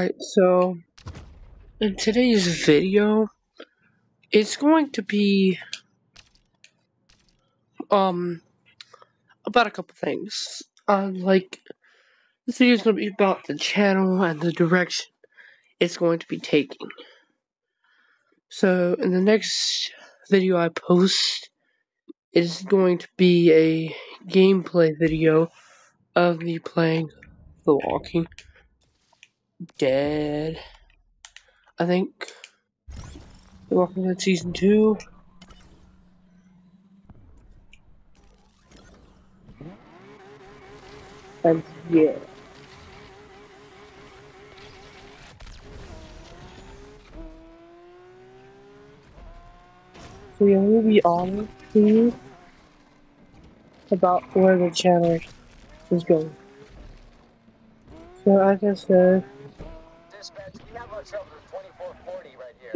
Alright, so in today's video, it's going to be um about a couple things. Uh, like this video is going to be about the channel and the direction it's going to be taking. So in the next video I post is going to be a gameplay video of me playing The Walking Dead. I think The Walking Dead season two. And yeah. So yeah, we'll be honest you about where the channel is going. So as I said,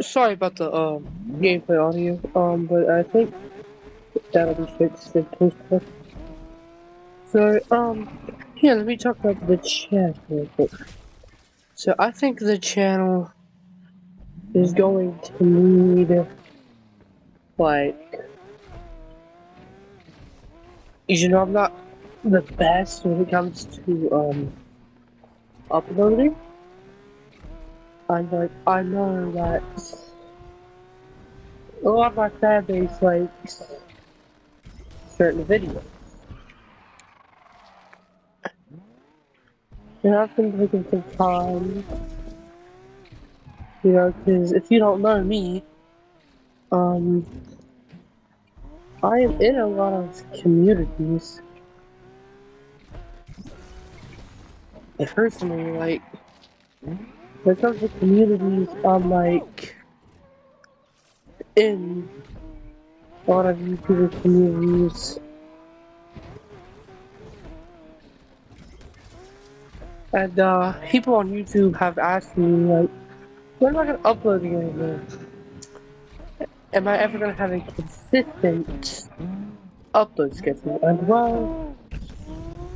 sorry about the um gameplay audio, um, but I think that'll be fixed in post. So um, yeah, let me talk about the channel real quick. So I think the channel is going to need like you know I'm not the best when it comes to um uploading. I know I know that a lot of my fan base likes certain videos. And I've been taking some time, you know, because if you don't know me, um, I am in a lot of communities. And personally, like, comes to communities, I'm like, in a lot of YouTuber communities. And, uh, people on YouTube have asked me, like, when am I gonna upload again? am I ever gonna have a consistent upload schedule? And well,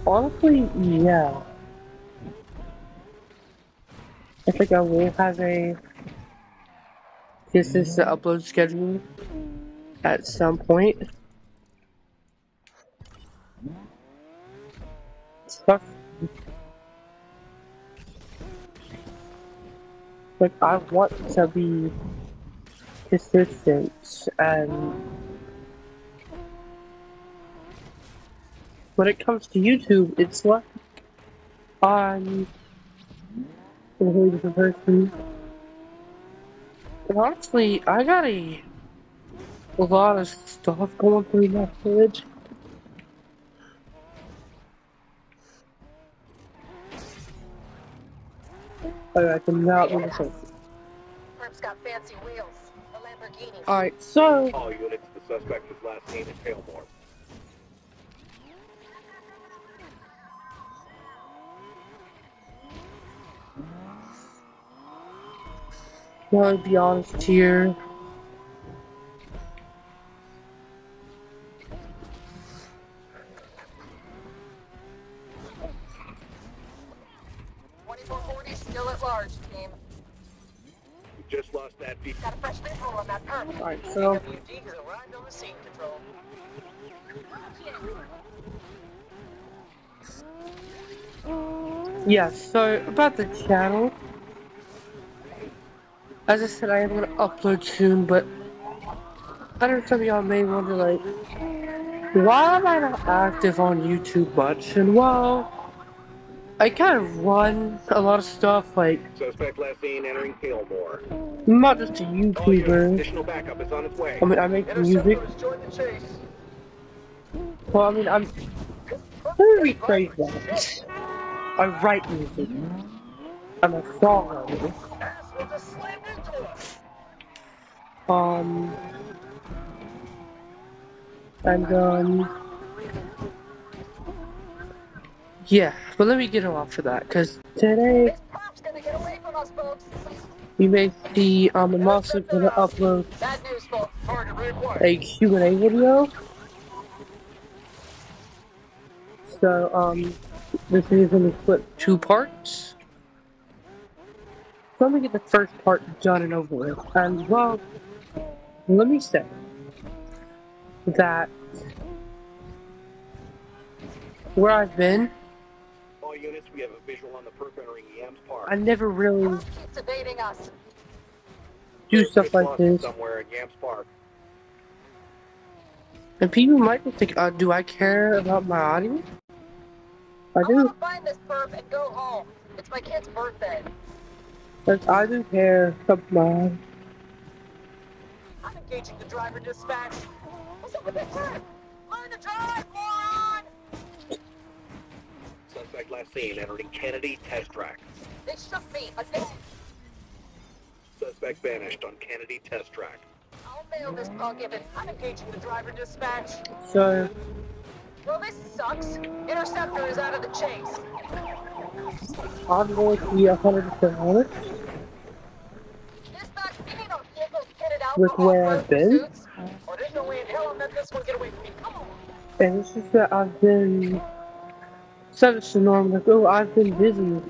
honestly, yeah. I think I will have a this is the mm-hmm. upload schedule at some point. Fuck. Like I want to be consistent and when it comes to YouTube, it's like I'm a whole different person. And honestly, I got a, a lot of stuff going through my head. I can now understand. Perp's got fancy wheels. Alright, so... All units, the suspect was last seen in Palemore. Well, to be honest here. Twenty-four forty still at large, team. Just lost that beat. Got a fresh visual on that perp. Alright, so... WD has arrived on the scene, Control. Yeah, so about the channel. As I said, I am gonna upload soon, but I don't know some of y'all may wonder, like, why am I not active on YouTube much? And well, I kind of run a lot of stuff, like, Suspect last seen entering. I'm not just a YouTuber. additional backup is on its way. I mean, I make music. Interceptors join the chase. Well, I mean, I'm. Let me rephrase that. I write music. I'm a songwriter. Asshole just slammed into us. Um. And, um. Yeah, but let me get off for that, because today This perp's gonna get away from us, you may see, um, I'm also gonna upload folks. Target required. a Q&A video. So, um, this is gonna split two parts. So let me get the first part done and over with. And well, let me say that where I've been, All units, we have a visual on the perp entering Yams Park. I never really Perp keeps evading us. do We've stuff like lost him this. Somewhere in Yams Park. And people might think, uh, do I care about my audience? I I do, want to find this perp and go home. It's my kid's birthday. but I do care about my I'm engaging the driver dispatch. What's up with this perp? Learn to drive, moron! Suspect last seen entering Kennedy test track. They shook me again. Suspect vanished on Kennedy test track. I'll mail this punk if. I'm engaging the driver dispatch. So, Well, this sucks. Interceptor is out of the chase. I'm going to be 100% honest. Dispatch, we need our vehicles kitted out With for where off-road I've been? pursuits. Or there's no way in hell I'm letting this one get away from me. Come on. And it's just that I've been such to norm, like, oh, I've been busy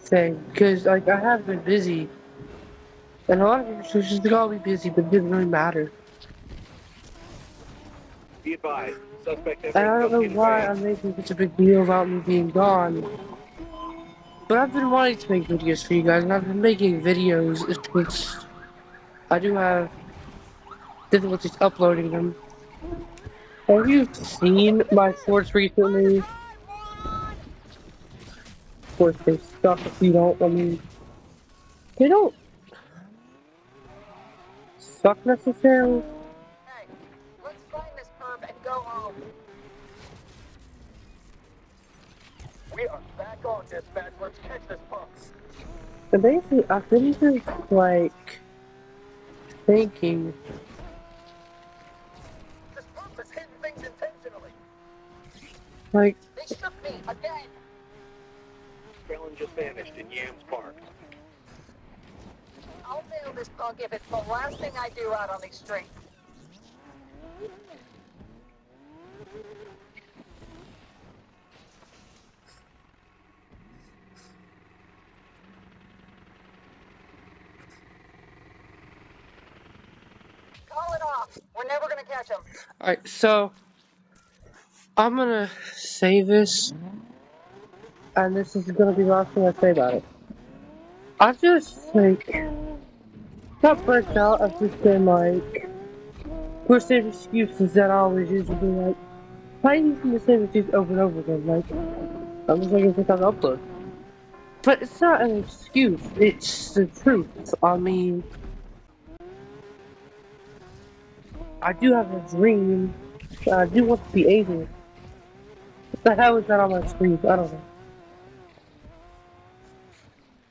thing. Because, like, I have been busy. And a lot of people just like, I'll be busy, but it didn't really matter. Be advised, suspect And I don't know why I'm making such a big deal about me being gone. But I've been wanting to make videos for you guys, and I've been making videos. It's just, I do have difficulties uploading them. Have you seen my shorts recently? Of course, they suck if you don't. I mean, they don't suck necessarily. Hey, let's find this perp and go home. We are back on dispatch. Let's catch this punk. And basically, I've been just like thinking, This perp is hitting things intentionally. like, They shook me again. Felon just vanished in Yams Park. I'll nail this punk if it's the last thing I do out on these streets. Call it off. We're never gonna catch him. alright, so I'm gonna say this, and this is gonna be the last thing I say about it. I just like not burnt out. I've just been like, for same excuses that I always use to be like, you using the same excuse over and over again? Like, I'm just looking for time to upload. But it's not an excuse. It's the truth. I mean, I do have a dream. I do want to be able. What the hell is that on my screen? I don't know.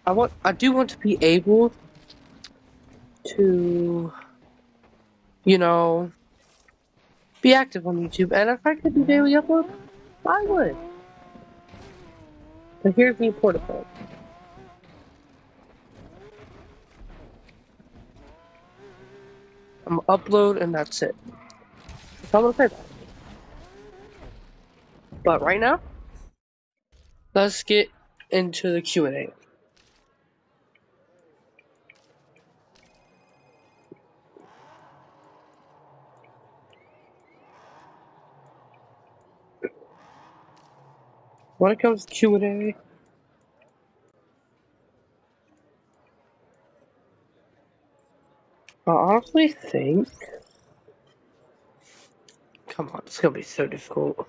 I want. I do want to be able to, you know, be active on YouTube. And if I could do daily upload, I would. But here's the important I'm gonna upload and that's it. That's all I'm gonna say. But right now, let's get into the Q&A. When it comes to Q&A, I honestly think. Come on, it's gonna be so difficult.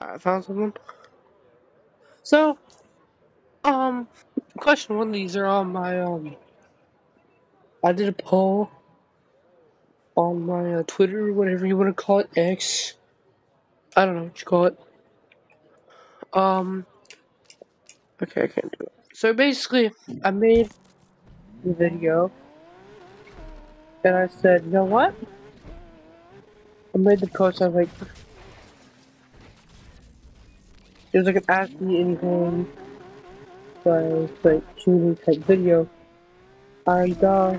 I found someone. So, um, question one. These are on my um. I did a poll on my uh, Twitter, whatever you want to call it, X. I don't know what you call it. Um. Okay, I can't do it. So basically, I made the video and I said, you know what? I made the post, I was like, it was like an ask me anything, like, like, Q&A type video. And, uh,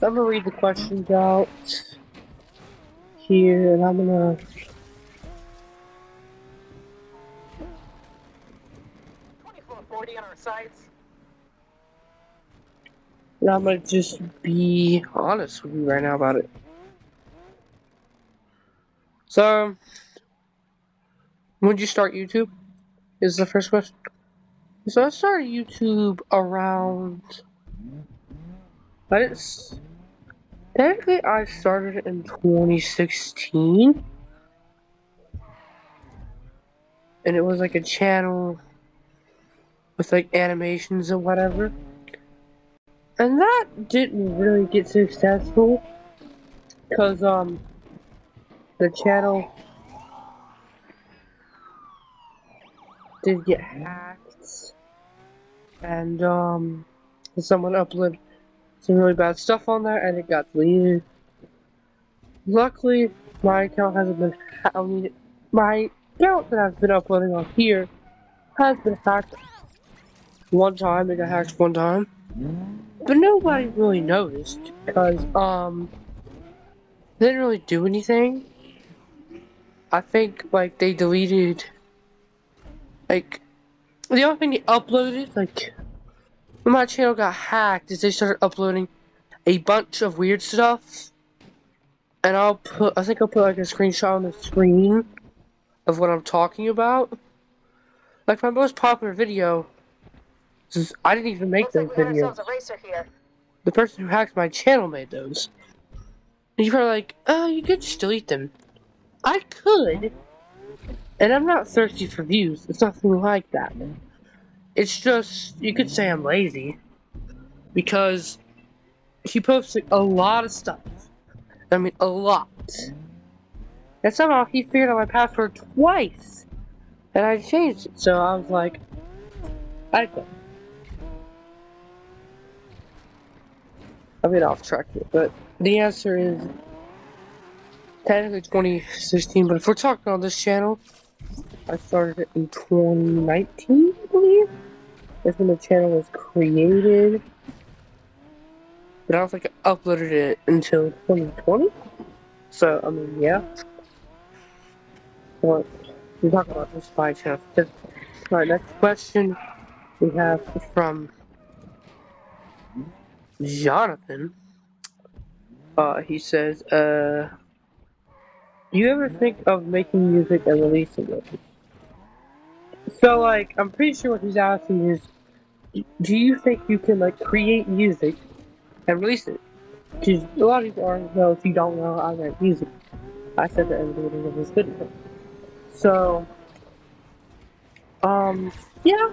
so I'm gonna read the questions out here, and I'm gonna, 2440 on our sights. I'm gonna just be honest with you right now about it. So, when did you start YouTube? Is the first question. So I started YouTube around. I didn't. Technically, I started in 2016. And it was like a channel with like animations and whatever. And that didn't really get successful. Because, um, the channel did get hacked. And, um, someone uploaded some really bad stuff on there and it got deleted. Luckily, my account hasn't been, I mean, my account that I've been uploading on here has been hacked one time. It got hacked one time. But nobody really noticed because, um, they didn't really do anything. I think, like, they deleted, like, the only thing they uploaded, like, when my channel got hacked, is they started uploading a bunch of weird stuff. And I'll put, I think I'll put, like, a screenshot on the screen of what I'm talking about. Like, my most popular video, is- I didn't even make Looks those like videos. ourselves a racer here. The person who hacked my channel made those. And you're probably like, oh, you could just delete them. I could. And I'm not thirsty for views. It's nothing like that. It's just, you could say I'm lazy. Because he posted a lot of stuff. I mean, a lot. And somehow he figured out my password twice. And I changed it. So I was like, I don't. I'm getting off track here, but the answer is technically 2016. But if we're talking on this channel, I started it in 2019, I believe. That's when the channel was created. But I don't think I uploaded it until 2020. So, I mean, yeah. Well, we're talking about this by channel. Alright, next question we have from Jonathan. Uh, he says, uh, do you ever think of making music and releasing it? So, like, I'm pretty sure what he's asking is, do you think you can, like, create music and release it? Because a lot of people aren't know if you don't know, I write music. I said that in the beginning of this video. So, um, yeah,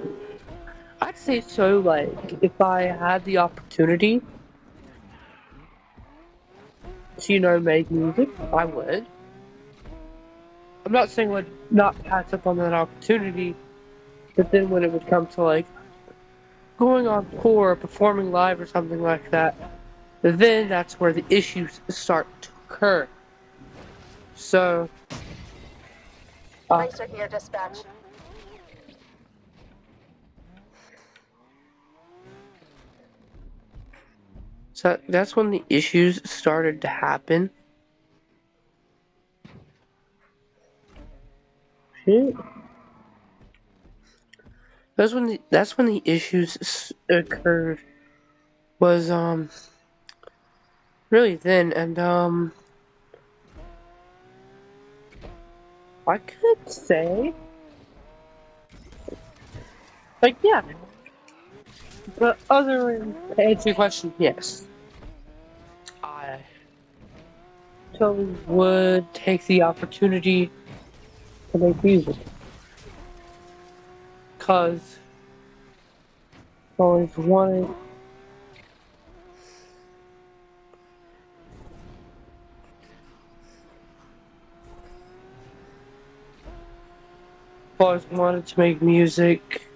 I'd say so, like, if I had the opportunity to, you know, make music, I would. I'm not saying I would not pass up on that opportunity, but then when it would come to, like, going on tour or performing live or something like that, then that's where the issues start to occur. So, uh, here, dispatch. So that's when the issues started to happen. Shit. That's when the that's when the issues occurred. Was um really then and um I could say like yeah. But other answer your question, yes. I totally would take the opportunity to make music. Cause I've always wanted I've always wanted to make music.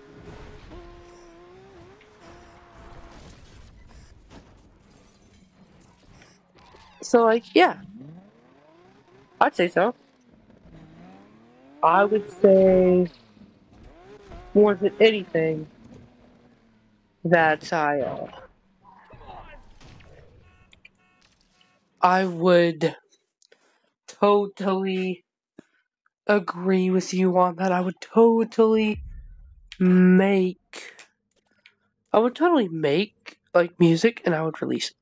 So like, yeah. I'd say so. I would say more than anything that I uh, I would totally agree with you on that. I would totally make I would totally make like music and I would release it.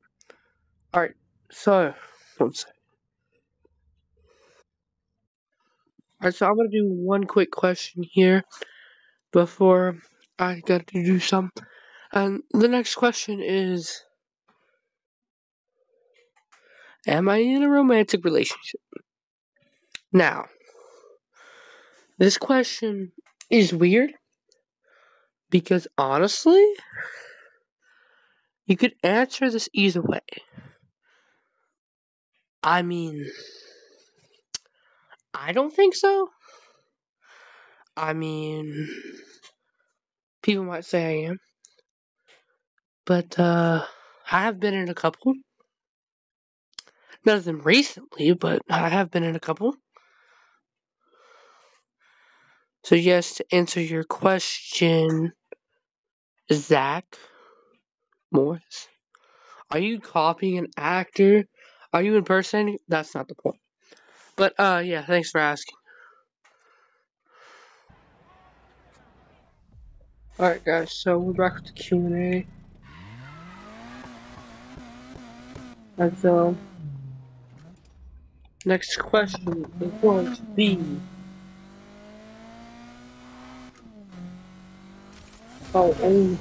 Alright, so one sec. Alright, so I'm gonna do one quick question here before I got to do some. And the next question is Am I in a romantic relationship? Now, this question is weird because honestly, you could answer this either way. I mean, I don't think so. I mean, people might say I am. But, uh, I have been in a couple. None of them recently, but I have been in a couple. So, yes, to answer your question, Zach Morris, are you copying an actor? Are you impersonating? That's not the point. But, uh, yeah, thanks for asking. Alright, guys, so we're back with the Q&A. And so, next question is going to be old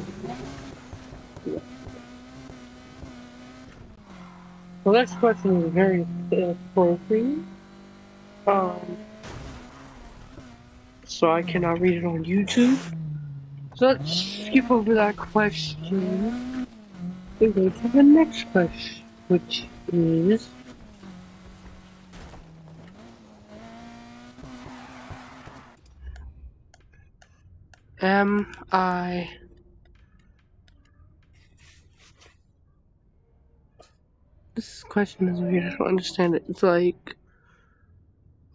The next question is very appropriate. Um, so I cannot read it on YouTube. So let's skip over that question and go to the next question, which is Am I This question is weird, I don't understand it. It's like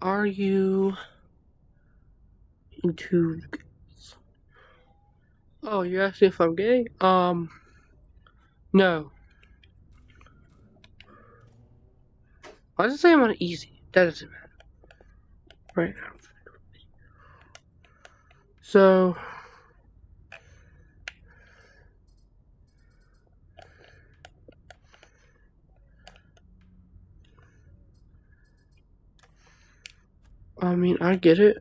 Are you into? Oh, you're asking if I'm gay? Um no. Does it say I'm on easy? That doesn't matter. Right now. So I mean, I get it.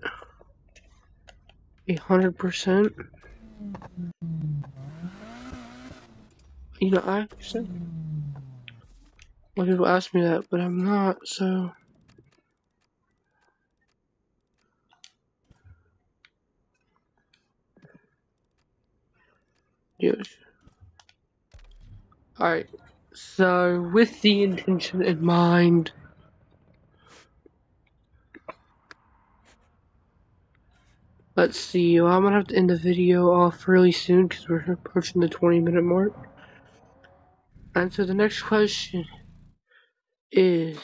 A hundred percent. You know, I understand. A lot of people ask me that, but I'm not, so. Yes. Alright, so with the intention in mind, let's see, well, I'm gonna have to end the video off really soon because we're approaching the 20 minute mark. And so the next question is,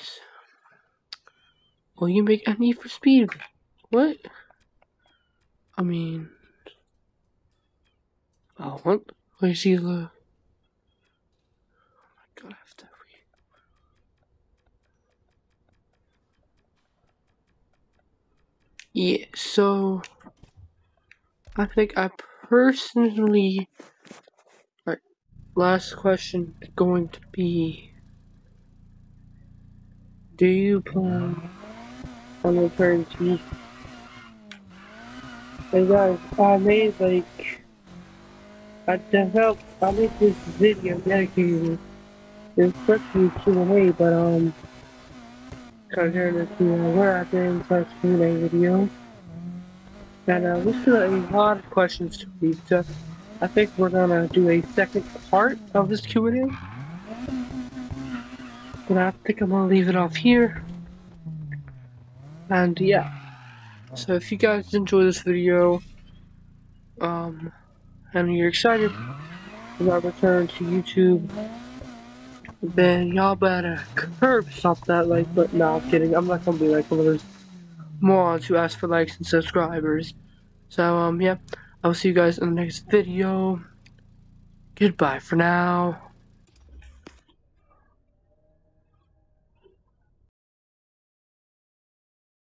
will you make a Need for Speed? What? I mean, what? Let me see the. Oh my god, I have to. Yeah, so I think I personally. Alright, last question going to be Do you plan on returning to. Hey guys, I made like. I developed. I made this video dedicated. Supposed to be Q&A, but um. Cause during this, you know, we're out there in the Q&A video. And uh, we still have a lot of questions to read, so I think we're gonna do a second part of this Q&A. But I think I'm gonna leave it off here. And yeah. So if you guys enjoy this video, um, and you're excited about return to YouTube, then y'all better curb stop that like but no I'm kidding. I'm not gonna be like one of those morons who ask for likes and subscribers. So um yeah, I'll see you guys in the next video. Goodbye for now.